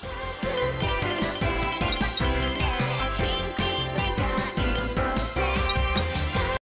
change.